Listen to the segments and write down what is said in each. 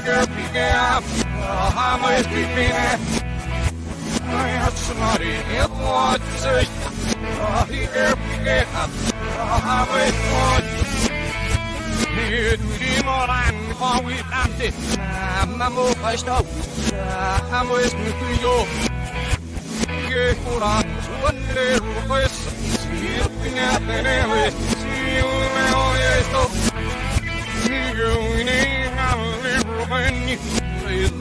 Rohiger Pigam, Hamas Pipine, I have somebody in what you say, Rohiger Pigam, Hamas What. Here to the Moran, for we lamped it, Mammo Pasto,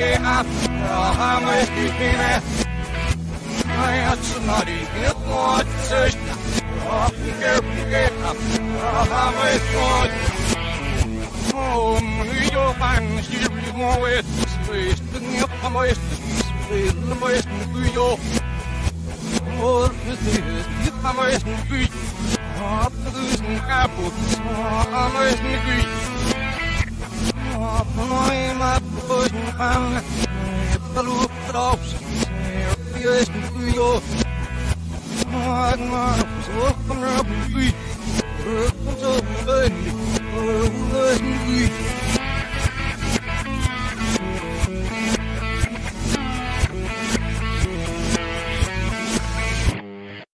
Rohiger Pigena, Rohama Pigena, I had somebody hit what says, Rohiger Pigena, Rohama Pigena. Oh, your fans, you more with space than your pomoist, space the most to your. Oh, this is the pomoist to